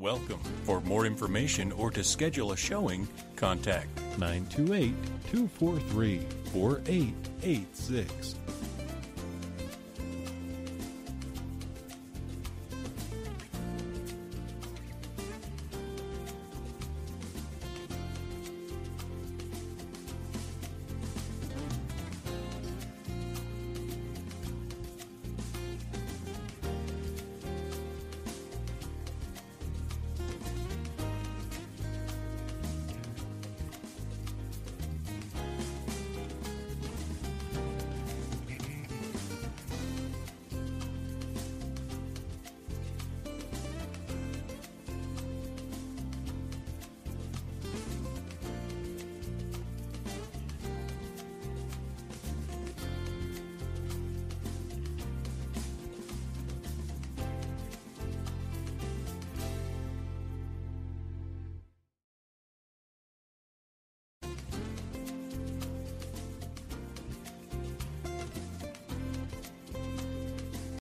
Welcome. For more information or to schedule a showing, contact 928 243 4886.